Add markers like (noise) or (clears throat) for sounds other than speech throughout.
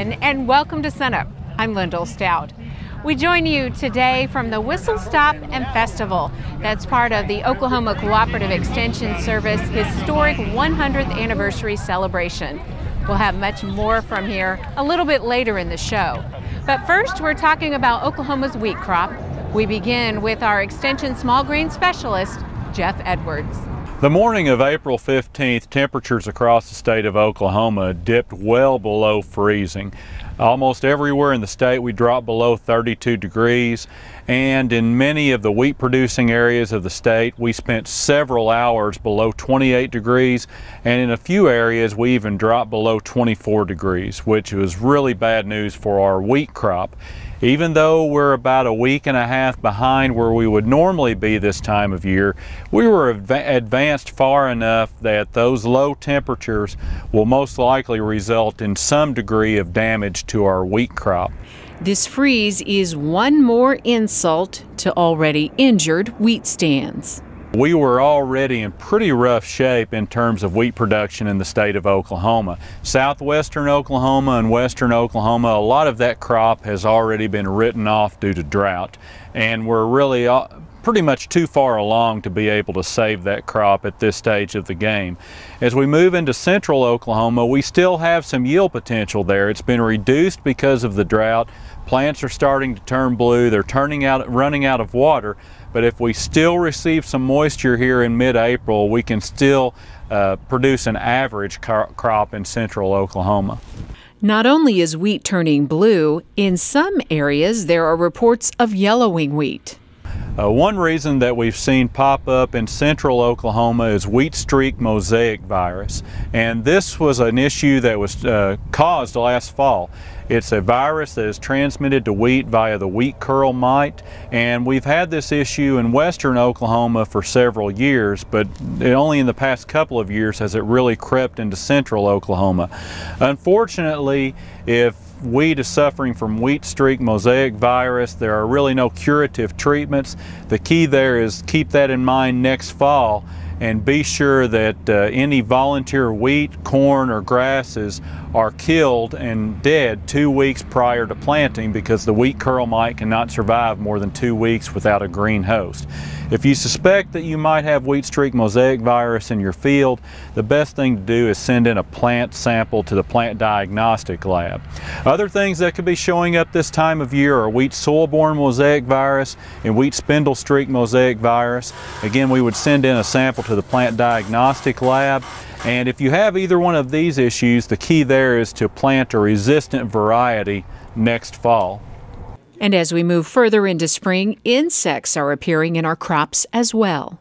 everyone, and welcome to Sunup. I'm Lyndall Stout. We join you today from the Whistle Stop and Festival. That's part of the Oklahoma Cooperative Extension Service historic 100th anniversary celebration. We'll have much more from here a little bit later in the show. But first, we're talking about Oklahoma's wheat crop. We begin with our Extension small grain specialist, Jeff Edwards. The morning of April 15th, temperatures across the state of Oklahoma dipped well below freezing. Almost everywhere in the state we dropped below 32 degrees and in many of the wheat producing areas of the state we spent several hours below 28 degrees and in a few areas we even dropped below 24 degrees which was really bad news for our wheat crop. Even though we're about a week and a half behind where we would normally be this time of year, we were advanced far enough that those low temperatures will most likely result in some degree of damage to our wheat crop. This freeze is one more insult to already injured wheat stands. We were already in pretty rough shape in terms of wheat production in the state of Oklahoma. Southwestern Oklahoma and western Oklahoma, a lot of that crop has already been written off due to drought. And we're really uh, pretty much too far along to be able to save that crop at this stage of the game. As we move into central Oklahoma, we still have some yield potential there. It's been reduced because of the drought. Plants are starting to turn blue. They're turning out, running out of water. But if we still receive some moisture here in mid-April, we can still uh, produce an average crop in central Oklahoma. Not only is wheat turning blue, in some areas there are reports of yellowing wheat. Uh, one reason that we've seen pop up in central Oklahoma is wheat streak mosaic virus. And this was an issue that was uh, caused last fall. It's a virus that is transmitted to wheat via the wheat curl mite, and we've had this issue in western Oklahoma for several years, but only in the past couple of years has it really crept into central Oklahoma. Unfortunately, if wheat is suffering from wheat streak mosaic virus. There are really no curative treatments. The key there is keep that in mind next fall and be sure that uh, any volunteer wheat, corn, or grasses are killed and dead two weeks prior to planting because the wheat curl mite cannot survive more than two weeks without a green host. If you suspect that you might have wheat streak mosaic virus in your field, the best thing to do is send in a plant sample to the plant diagnostic lab. Other things that could be showing up this time of year are wheat soil-borne mosaic virus and wheat spindle streak mosaic virus. Again, we would send in a sample to the plant diagnostic lab and if you have either one of these issues, the key there is to plant a resistant variety next fall. And as we move further into spring, insects are appearing in our crops as well.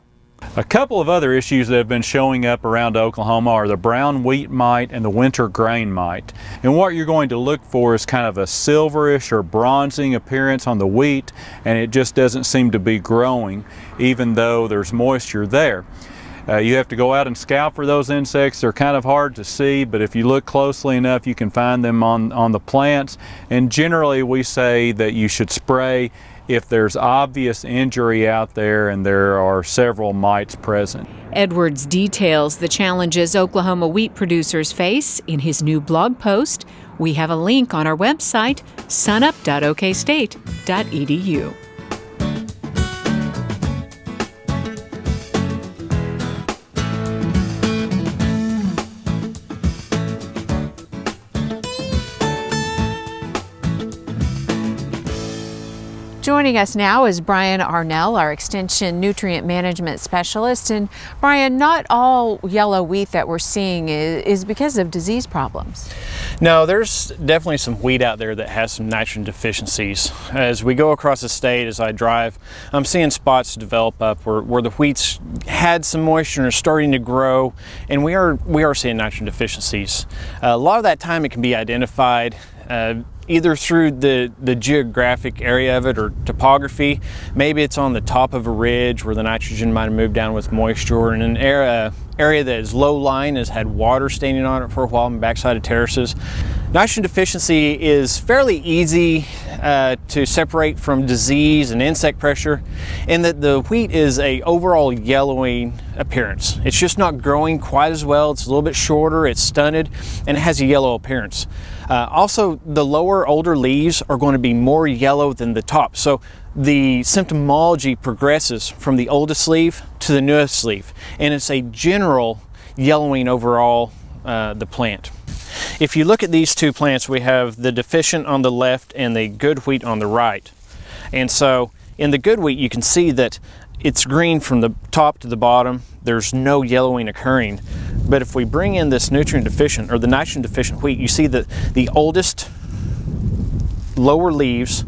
A couple of other issues that have been showing up around Oklahoma are the brown wheat mite and the winter grain mite. And what you're going to look for is kind of a silverish or bronzing appearance on the wheat and it just doesn't seem to be growing even though there's moisture there. Uh, you have to go out and scout for those insects. They're kind of hard to see, but if you look closely enough, you can find them on, on the plants. And generally, we say that you should spray if there's obvious injury out there and there are several mites present. Edwards details the challenges Oklahoma wheat producers face in his new blog post. We have a link on our website, sunup.okstate.edu. Joining us now is Brian Arnall, our Extension Nutrient Management Specialist. And Brian, not all yellow wheat that we're seeing is, is because of disease problems. No, there's definitely some wheat out there that has some nitrogen deficiencies. As we go across the state, as I drive, I'm seeing spots develop up where, where the wheats had some moisture and are starting to grow, and we are, we are seeing nitrogen deficiencies. Uh, a lot of that time it can be identified uh, either through the, the geographic area of it or topography. Maybe it's on the top of a ridge where the nitrogen might have moved down with moisture or in an area, area that is low lying, has had water standing on it for a while on the backside of terraces. Nitrogen deficiency is fairly easy uh, to separate from disease and insect pressure in that the wheat is a overall yellowing appearance. It's just not growing quite as well. It's a little bit shorter, it's stunted, and it has a yellow appearance. Uh, also, the lower, older leaves are going to be more yellow than the top. So the symptomology progresses from the oldest leaf to the newest leaf, and it's a general yellowing overall uh, the plant. If you look at these two plants, we have the deficient on the left and the good wheat on the right. And so in the good wheat, you can see that it's green from the top to the bottom. There's no yellowing occurring. But if we bring in this nutrient deficient or the nitrogen deficient wheat, you see that the oldest lower leaves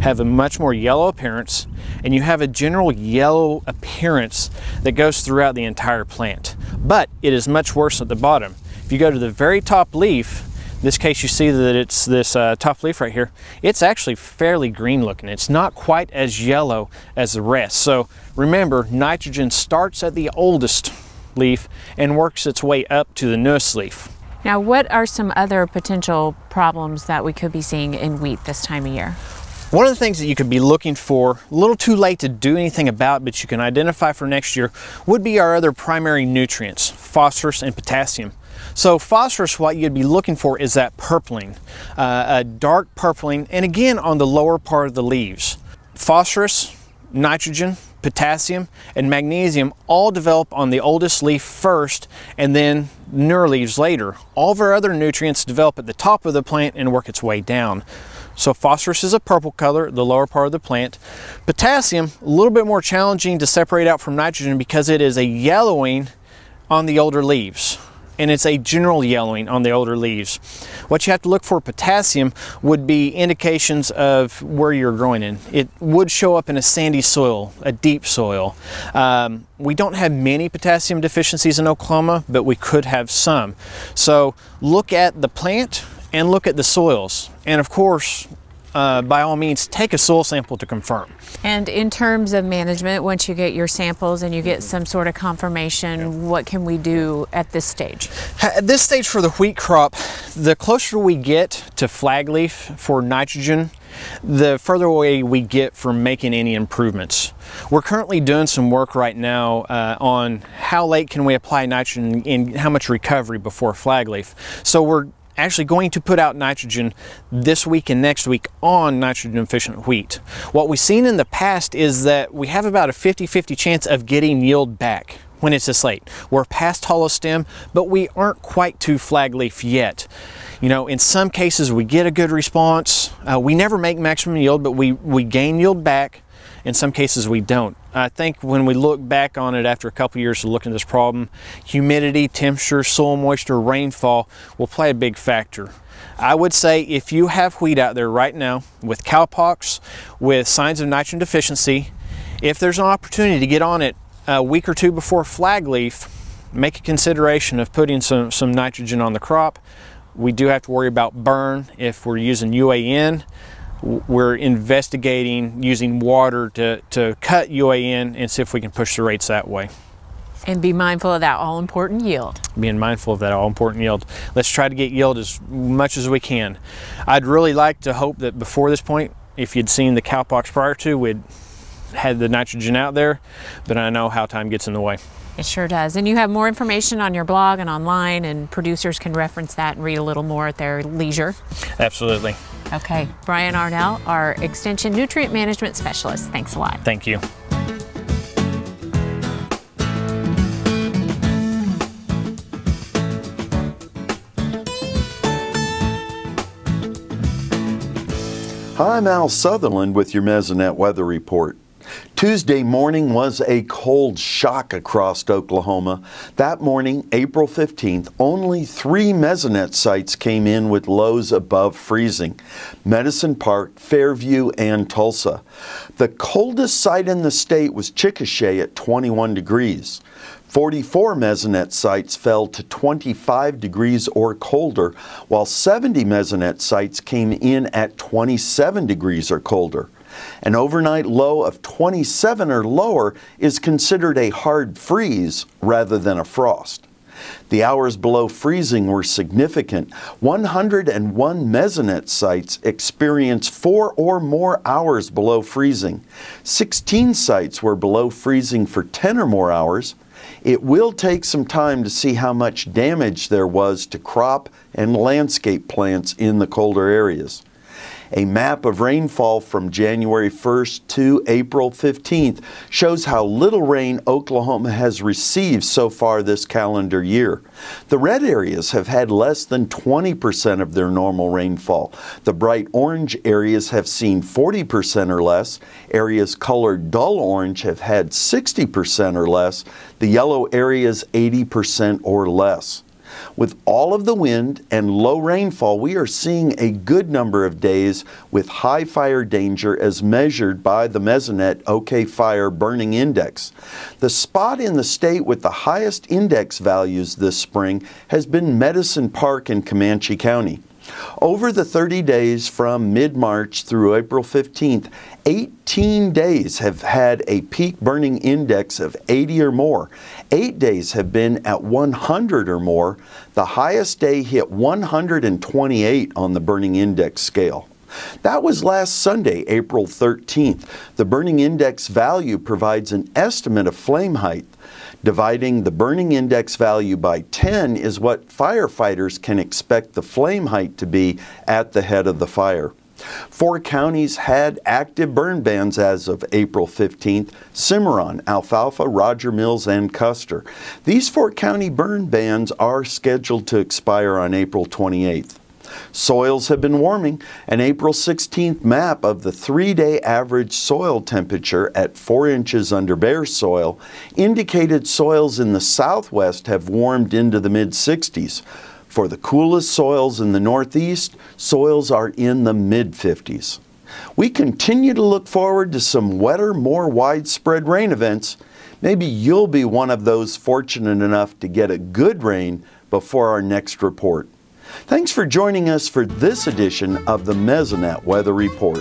have a much more yellow appearance and you have a general yellow appearance that goes throughout the entire plant. But it is much worse at the bottom. If you go to the very top leaf, in this case you see that it's this uh, top leaf right here, it's actually fairly green looking. It's not quite as yellow as the rest. So remember, nitrogen starts at the oldest leaf and works its way up to the newest leaf. Now, what are some other potential problems that we could be seeing in wheat this time of year? One of the things that you could be looking for, a little too late to do anything about, but you can identify for next year, would be our other primary nutrients, phosphorus and potassium. So phosphorus, what you'd be looking for is that purpling, uh, a dark purpling, and again on the lower part of the leaves. Phosphorus, nitrogen, potassium, and magnesium all develop on the oldest leaf first and then newer leaves later. All of our other nutrients develop at the top of the plant and work its way down. So phosphorus is a purple color, the lower part of the plant. Potassium, a little bit more challenging to separate out from nitrogen because it is a yellowing on the older leaves and it's a general yellowing on the older leaves. What you have to look for potassium would be indications of where you're growing in. It would show up in a sandy soil, a deep soil. Um, we don't have many potassium deficiencies in Oklahoma, but we could have some. So look at the plant and look at the soils. And of course, uh, by all means, take a soil sample to confirm. And in terms of management, once you get your samples and you get some sort of confirmation, what can we do at this stage? At this stage for the wheat crop, the closer we get to flag leaf for nitrogen, the further away we get from making any improvements. We're currently doing some work right now uh, on how late can we apply nitrogen and how much recovery before flag leaf. So we're actually going to put out nitrogen this week and next week on nitrogen efficient wheat. What we've seen in the past is that we have about a 50-50 chance of getting yield back when it's this late. We're past hollow stem, but we aren't quite to flag leaf yet. You know, in some cases we get a good response. Uh, we never make maximum yield, but we, we gain yield back. In some cases we don't. I think when we look back on it after a couple years of looking at this problem, humidity, temperature, soil moisture, rainfall will play a big factor. I would say if you have wheat out there right now with cowpox, with signs of nitrogen deficiency, if there's an opportunity to get on it a week or two before flag leaf, make a consideration of putting some, some nitrogen on the crop. We do have to worry about burn if we're using UAN we're investigating using water to, to cut UAN and see if we can push the rates that way. And be mindful of that all important yield. Being mindful of that all important yield. Let's try to get yield as much as we can. I'd really like to hope that before this point, if you'd seen the cowpox prior to, we'd had the nitrogen out there, but I know how time gets in the way. It sure does. And you have more information on your blog and online, and producers can reference that and read a little more at their leisure. Absolutely. Okay. Brian Arnall, our Extension Nutrient Management Specialist. Thanks a lot. Thank you. Hi, I'm Al Sutherland with your Mesonet Weather Report. Tuesday morning was a cold shock across Oklahoma. That morning, April 15th, only three mesonet sites came in with lows above freezing Medicine Park, Fairview, and Tulsa. The coldest site in the state was Chickasha at 21 degrees. 44 mesonet sites fell to 25 degrees or colder, while 70 mesonet sites came in at 27 degrees or colder. An overnight low of 27 or lower is considered a hard freeze rather than a frost. The hours below freezing were significant. 101 mesonet sites experienced four or more hours below freezing. 16 sites were below freezing for 10 or more hours. It will take some time to see how much damage there was to crop and landscape plants in the colder areas. A map of rainfall from January 1st to April 15th shows how little rain Oklahoma has received so far this calendar year. The red areas have had less than 20% of their normal rainfall. The bright orange areas have seen 40% or less. Areas colored dull orange have had 60% or less. The yellow areas 80% or less. With all of the wind and low rainfall, we are seeing a good number of days with high fire danger as measured by the Mesonet OK Fire Burning Index. The spot in the state with the highest index values this spring has been Medicine Park in Comanche County. Over the 30 days from mid March through April 15th, 18 days have had a peak burning index of 80 or more. Eight days have been at 100 or more. The highest day hit 128 on the burning index scale. That was last Sunday, April 13th. The burning index value provides an estimate of flame height. Dividing the burning index value by 10 is what firefighters can expect the flame height to be at the head of the fire. Four counties had active burn bans as of April 15th Cimarron, Alfalfa, Roger Mills, and Custer. These four county burn bans are scheduled to expire on April 28th. Soils have been warming. An April 16th map of the three day average soil temperature at 4 inches under bare soil indicated soils in the southwest have warmed into the mid 60s. For the coolest soils in the northeast, soils are in the mid 50s. We continue to look forward to some wetter, more widespread rain events. Maybe you'll be one of those fortunate enough to get a good rain before our next report. Thanks for joining us for this edition of the Mesonet Weather Report.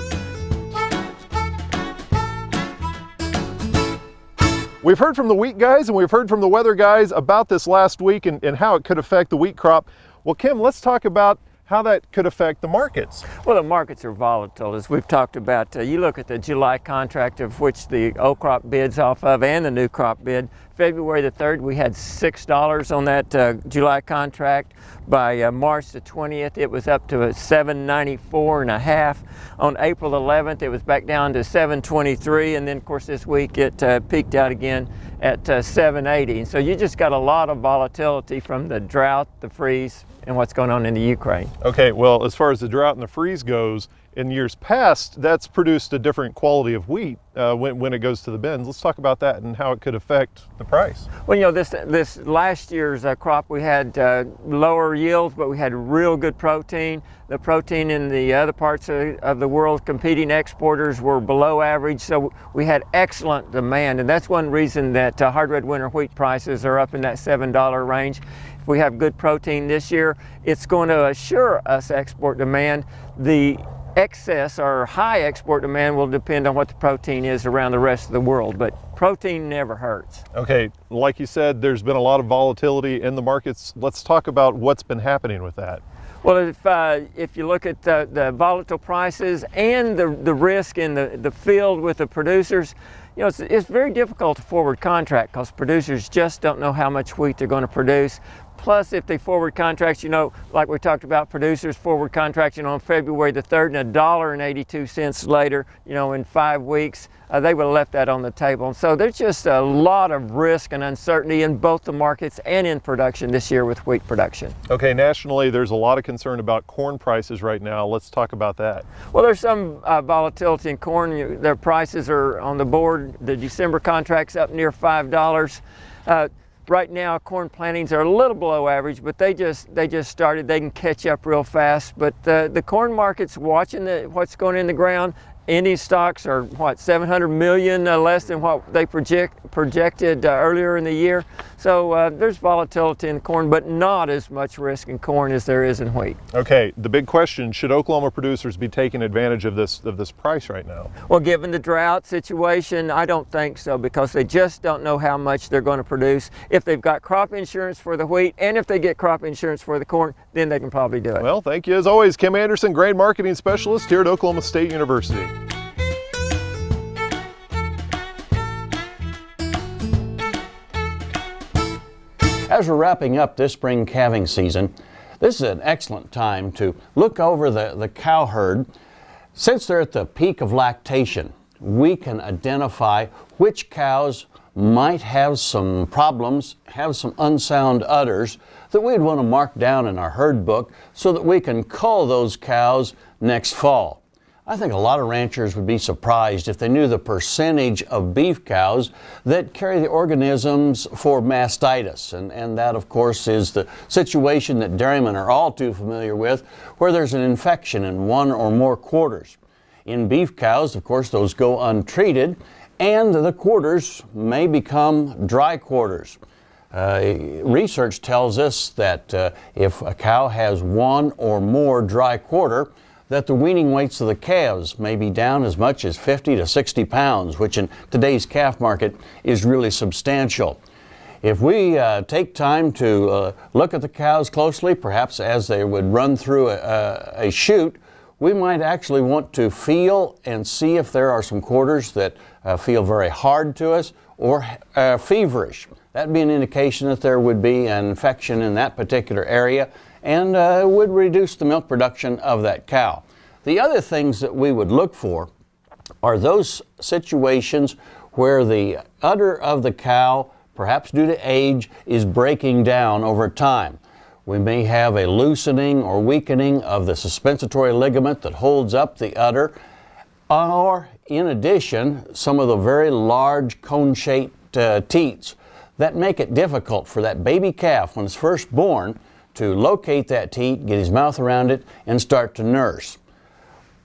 We've heard from the wheat guys and we've heard from the weather guys about this last week and, and how it could affect the wheat crop. Well, Kim, let's talk about how that could affect the markets. Well, the markets are volatile, as we've talked about. Uh, you look at the July contract of which the old crop bids off of and the new crop bid. February the 3rd, we had $6 on that uh, July contract. By uh, March the 20th, it was up to a 794 and a half. On April 11th, it was back down to 723. And then, of course, this week it uh, peaked out again at uh, 780. And so you just got a lot of volatility from the drought, the freeze, and what's going on in the Ukraine. Okay, well, as far as the drought and the freeze goes, in years past, that's produced a different quality of wheat uh, when, when it goes to the bins. Let's talk about that and how it could affect the price. Well, you know, this this last year's uh, crop, we had uh, lower yields, but we had real good protein. The protein in the other parts of, of the world, competing exporters, were below average, so we had excellent demand, and that's one reason that uh, hard red winter wheat prices are up in that $7 range. If we have good protein this year, it's going to assure us export demand. The excess or high export demand will depend on what the protein is around the rest of the world, but protein never hurts. Okay, like you said, there's been a lot of volatility in the markets. Let's talk about what's been happening with that. Well, if, uh, if you look at the, the, volatile prices and the, the risk in the, the field with the producers, you know, it's, it's very difficult to forward contract because producers just don't know how much wheat they're going to produce. Plus, if they forward contracts, you know, like we talked about, producers forward contracting on February the 3rd and a dollar and 82 cents later, you know, in five weeks, uh, they would have left that on the table. And so there's just a lot of risk and uncertainty in both the markets and in production this year with wheat production. Okay, nationally, there's a lot of concern about corn prices right now. Let's talk about that. Well, there's some uh, volatility in corn. Their prices are on the board. The December contract's up near $5. Uh, right now corn plantings are a little below average but they just they just started. They can catch up real fast. But uh, the corn market's watching the, what's going in the ground ending stocks are what 700 million uh, less than what they project projected uh, earlier in the year. So uh, there's volatility in corn, but not as much risk in corn as there is in wheat. Okay, the big question: Should Oklahoma producers be taking advantage of this of this price right now? Well, given the drought situation, I don't think so because they just don't know how much they're going to produce. If they've got crop insurance for the wheat, and if they get crop insurance for the corn, then they can probably do it. Well, thank you as always, Kim Anderson, grain marketing specialist here at Oklahoma State University. As we're wrapping up this spring calving season, this is an excellent time to look over the, the cow herd. Since they're at the peak of lactation, we can identify which cows might have some problems, have some unsound udders that we'd want to mark down in our herd book so that we can cull those cows next fall. I think a lot of ranchers would be surprised if they knew the percentage of beef cows that carry the organisms for mastitis. And, and that, of course, is the situation that dairymen are all too familiar with, where there's an infection in one or more quarters. In beef cows, of course, those go untreated, and the quarters may become dry quarters. Uh, research tells us that uh, if a cow has one or more dry quarter, that the weaning weights of the calves may be down as much as 50 to 60 pounds, which in today's calf market is really substantial. If we uh, take time to uh, look at the cows closely, perhaps as they would run through a, a, chute, we might actually want to feel and see if there are some quarters that uh, feel very hard to us or uh, feverish. That'd be an indication that there would be an infection in that particular area and uh, would reduce the milk production of that cow. The other things that we would look for are those situations where the udder of the cow, perhaps due to age, is breaking down over time. We may have a loosening or weakening of the suspensory ligament that holds up the udder, or in addition, some of the very large cone-shaped uh, teats that make it difficult for that baby calf when it's first born to locate that teat, get his mouth around it, and start to nurse.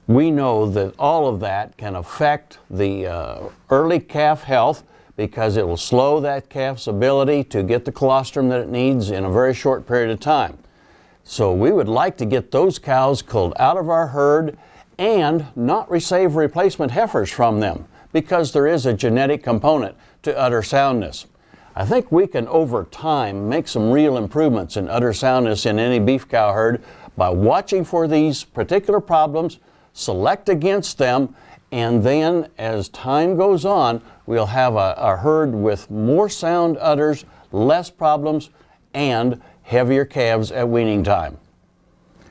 We know that all of that can affect the uh, early calf health because it will slow that calf's ability to get the colostrum that it needs in a very short period of time. So we would like to get those cows culled out of our herd and not receive replacement heifers from them because there is a genetic component to udder soundness. I think we can over time make some real improvements in udder soundness in any beef cow herd by watching for these particular problems, select against them, and then as time goes on, we'll have a, a herd with more sound udders, less problems, and heavier calves at weaning time.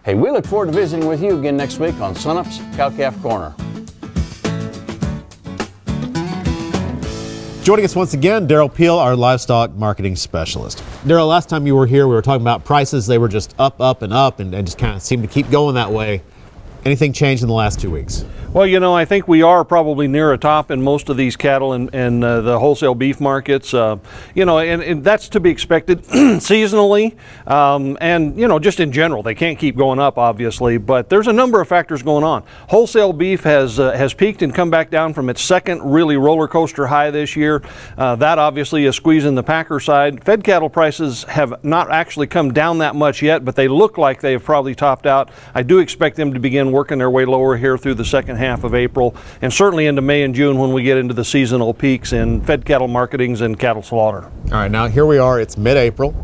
Hey, we look forward to visiting with you again next week on Sunup's Cow Calf Corner. Joining us once again, Derrell Peel, our livestock marketing specialist. Derrell, last time you were here, we were talking about prices. They were just up, up, and up, and, and just kind of seemed to keep going that way. Anything changed in the last two weeks? Well, you know, I think we are probably near a top in most of these cattle and, and uh, the wholesale beef markets. Uh, you know, and, and, that's to be expected (clears throat) seasonally um, and, you know, just in general. They can't keep going up, obviously, but there's a number of factors going on. Wholesale beef has, uh, has peaked and come back down from its second really roller coaster high this year. Uh, that obviously is squeezing the packer side. Fed cattle prices have not actually come down that much yet, but they look like they've probably topped out. I do expect them to begin working their way lower here through the second half of April and certainly into May and June when we get into the seasonal peaks in fed cattle marketings and cattle slaughter. All right, now here we are. It's mid April.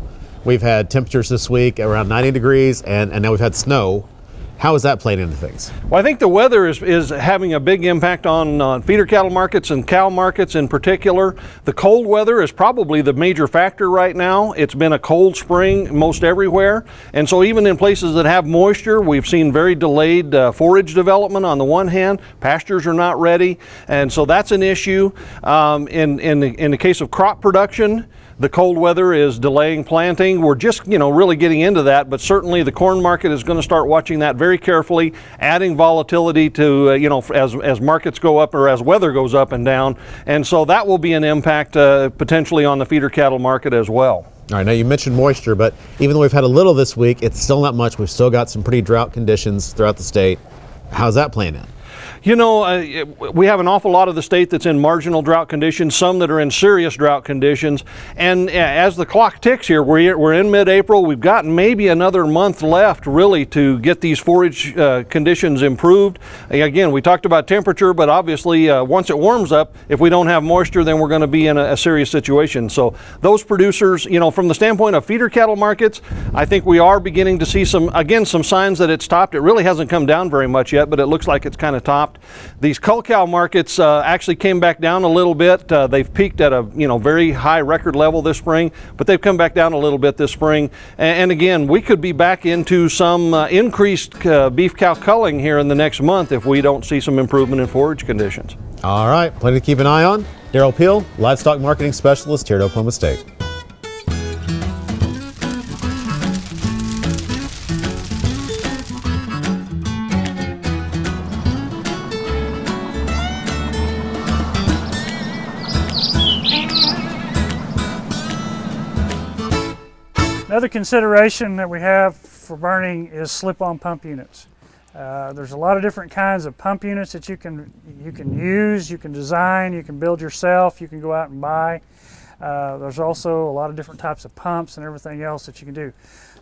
We've had temperatures this week around 90 degrees and, and now we've had snow. How is that playing into things? Well, I think the weather is, is having a big impact on uh, feeder cattle markets and cow markets in particular. The cold weather is probably the major factor right now. It's been a cold spring most everywhere. And so, even in places that have moisture, we've seen very delayed uh, forage development on the one hand. Pastures are not ready. And so, that's an issue. Um, in, in, the, in the case of crop production, the cold weather is delaying planting. We're just, you know, really getting into that, but certainly the corn market is going to start watching that very carefully, adding volatility to, uh, you know, as, as markets go up or as weather goes up and down. And so that will be an impact uh, potentially on the feeder cattle market as well. All right, now you mentioned moisture, but even though we've had a little this week, it's still not much. We've still got some pretty drought conditions throughout the state. How's that playing out? You know, uh, we have an awful lot of the state that's in marginal drought conditions, some that are in serious drought conditions. And uh, as the clock ticks here, we're, we're in mid April. We've got maybe another month left, really, to get these forage uh, conditions improved. Again, we talked about temperature, but obviously, uh, once it warms up, if we don't have moisture, then we're going to be in a, a serious situation. So, those producers, you know, from the standpoint of feeder cattle markets, I think we are beginning to see some, again, some signs that it's topped. It really hasn't come down very much yet, but it looks like it's kind of topped. These cull cow markets uh, actually came back down a little bit. Uh, they've peaked at a you know very high record level this spring, but they've come back down a little bit this spring. And, and again, we could be back into some uh, increased uh, beef cow culling here in the next month if we don't see some improvement in forage conditions. All right, plenty to keep an eye on. Derrell Peel, livestock marketing specialist here at Oklahoma State. Another consideration that we have for burning is slip-on pump units. Uh, there's a lot of different kinds of pump units that you can you can use, you can design, you can build yourself, you can go out and buy. Uh, there's also a lot of different types of pumps and everything else that you can do.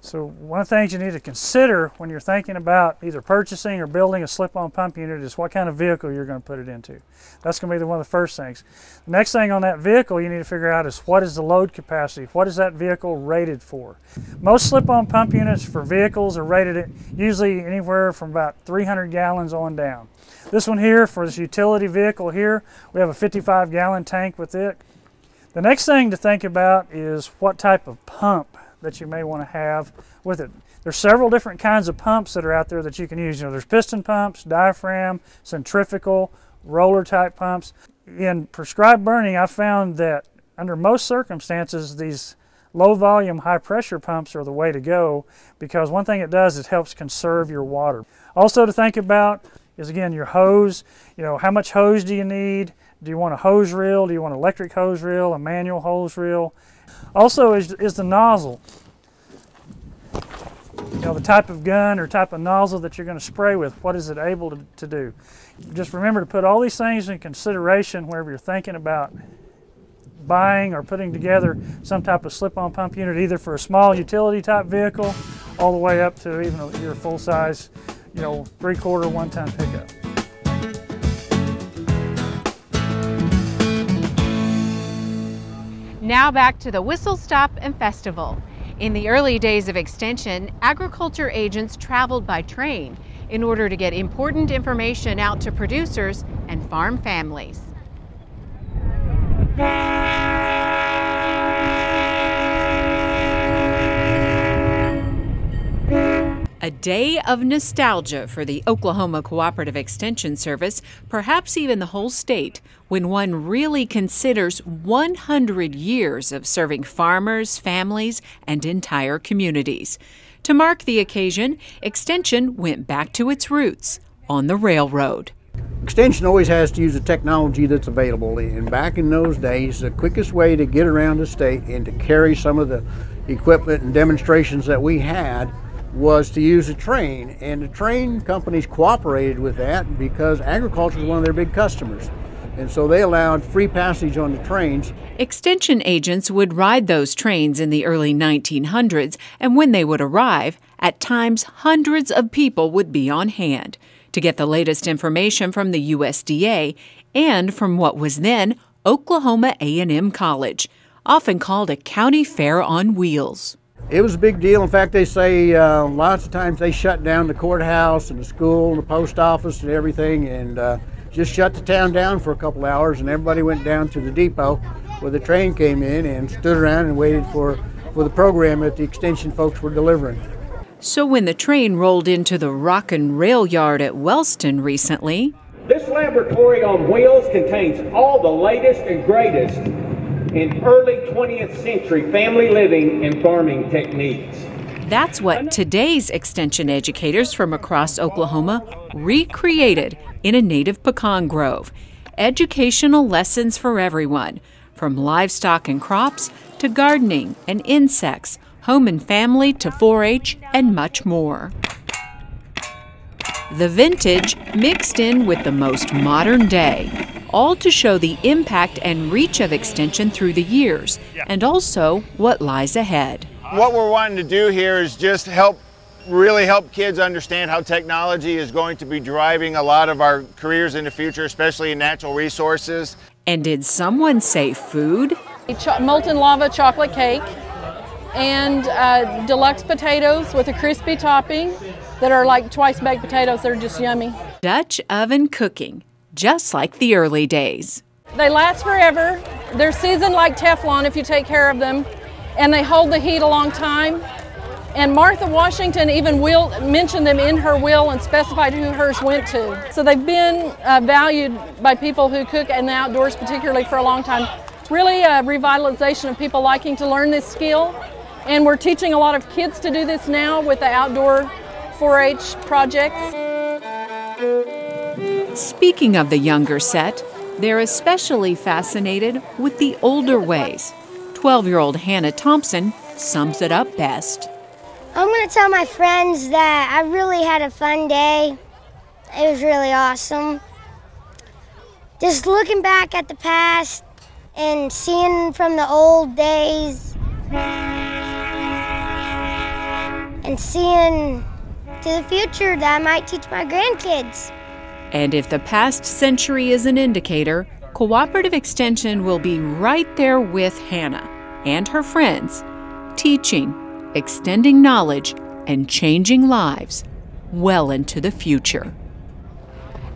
So one of the things you need to consider when you're thinking about either purchasing or building a slip-on pump unit is what kind of vehicle you're going to put it into. That's going to be the, one of the first things. The next thing on that vehicle you need to figure out is what is the load capacity? What is that vehicle rated for? Most slip-on pump units for vehicles are rated at usually anywhere from about 300 gallons on down. This one here for this utility vehicle here, we have a 55 gallon tank with it. The next thing to think about is what type of pump that you may want to have with it. There's several different kinds of pumps that are out there that you can use. You know, there's piston pumps, diaphragm, centrifugal, roller type pumps. In prescribed burning, I found that under most circumstances, these low volume, high pressure pumps are the way to go because one thing it does is helps conserve your water. Also to think about is again your hose. You know, how much hose do you need? Do you want a hose reel? Do you want an electric hose reel, a manual hose reel? Also is, is the nozzle. You know, the type of gun or type of nozzle that you're going to spray with, what is it able to, to do? Just remember to put all these things in consideration wherever you're thinking about buying or putting together some type of slip-on pump unit, either for a small utility type vehicle, all the way up to even your full-size, you know, three-quarter, one-ton pickup. Now back to the Whistle Stop and Festival. In the early days of extension, agriculture agents traveled by train in order to get important information out to producers and farm families. A day of nostalgia for the Oklahoma Cooperative Extension Service, perhaps even the whole state, when one really considers 100 years of serving farmers, families, and entire communities. To mark the occasion, Extension went back to its roots on the railroad. Extension always has to use the technology that's available, and back in those days, the quickest way to get around the state and to carry some of the equipment and demonstrations that we had was to use a train, and the train companies cooperated with that because agriculture is one of their big customers. And so they allowed free passage on the trains. Extension agents would ride those trains in the early 1900s, and when they would arrive, at times hundreds of people would be on hand to get the latest information from the USDA and from what was then Oklahoma A&M College, often called a county fair on wheels. It was a big deal. In fact, they say uh, lots of times they shut down the courthouse and the school and the post office and everything and uh, just shut the town down for a couple hours and everybody went down to the depot where the train came in and stood around and waited for, for the program that the extension folks were delivering. So when the train rolled into the Rock and Rail Yard at Wellston recently, this laboratory on wheels contains all the latest and greatest in early 20th century family living and farming techniques. That's what today's extension educators from across Oklahoma recreated in a native pecan grove. Educational lessons for everyone, from livestock and crops to gardening and insects, home and family to 4 H, and much more. The vintage mixed in with the most modern day, all to show the impact and reach of Extension through the years, and also what lies ahead. What we're wanting to do here is just help really help kids understand how technology is going to be driving a lot of our careers in the future, especially in natural resources. And did someone say food? Molten lava chocolate cake and uh, deluxe potatoes with a crispy topping that are like twice baked potatoes. They're just yummy. Dutch oven cooking, just like the early days. They last forever. They're seasoned like Teflon if you take care of them, and they hold the heat a long time. And Martha Washington even will, mentioned them in her will and specified who hers went to. So they've been uh, valued by people who cook in the outdoors, particularly for a long time. Really a revitalization of people liking to learn this skill. And we're teaching a lot of kids to do this now with the outdoor 4-H projects. Speaking of the younger set, they're especially fascinated with the older ways. 12 year old Hannah Thompson sums it up best. I'm going to tell my friends that I really had a fun day. It was really awesome. Just looking back at the past and seeing from the old days and seeing to the future that I might teach my grandkids. And if the past century is an indicator, Cooperative Extension will be right there with Hannah and her friends, teaching extending knowledge, and changing lives well into the future.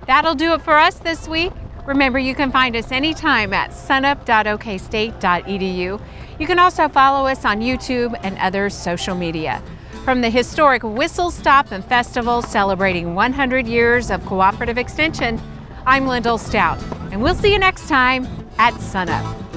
That'll do it for us this week. Remember, you can find us anytime at sunup.okstate.edu. You can also follow us on YouTube and other social media. From the historic Whistle Stop and Festival celebrating 100 years of cooperative extension, I'm Lyndall Stout, and we'll see you next time at Sunup.